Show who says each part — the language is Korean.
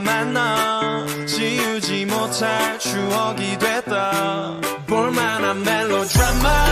Speaker 1: 만나
Speaker 2: 지우지 못할 추억이 됐다.
Speaker 3: 볼만한 멜로드라마.